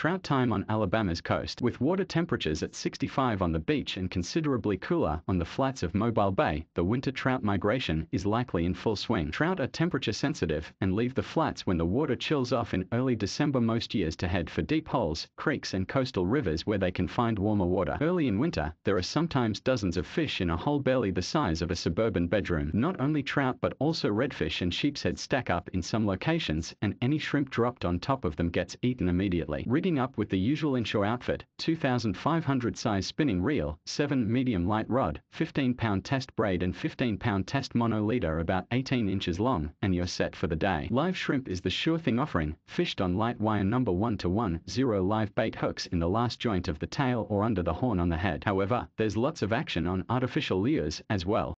Trout time on Alabama's coast. With water temperatures at 65 on the beach and considerably cooler on the flats of Mobile Bay, the winter trout migration is likely in full swing. Trout are temperature sensitive and leave the flats when the water chills off in early December most years to head for deep holes, creeks and coastal rivers where they can find warmer water. Early in winter, there are sometimes dozens of fish in a hole barely the size of a suburban bedroom. Not only trout but also redfish and sheepshead stack up in some locations and any shrimp dropped on top of them gets eaten immediately. Rigging up with the usual inshore outfit, 2500 size spinning reel, 7 medium light rod, 15 pound test braid and 15 pound test mono leader about 18 inches long, and you're set for the day. Live shrimp is the sure thing offering, fished on light wire number 1 to 1, 0 live bait hooks in the last joint of the tail or under the horn on the head. However, there's lots of action on artificial lures as well.